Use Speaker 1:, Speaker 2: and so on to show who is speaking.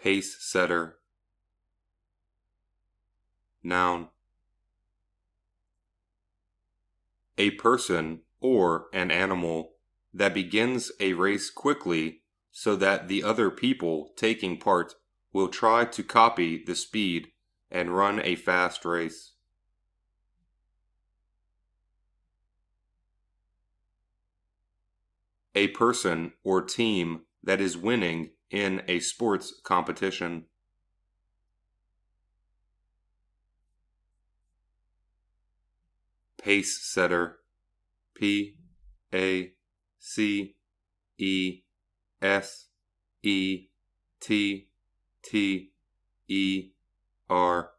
Speaker 1: pace setter, noun. A person or an animal that begins a race quickly so that the other people taking part will try to copy the speed and run a fast race. A person or team that is winning in a sports competition. Pace setter. P A C E S E T T E R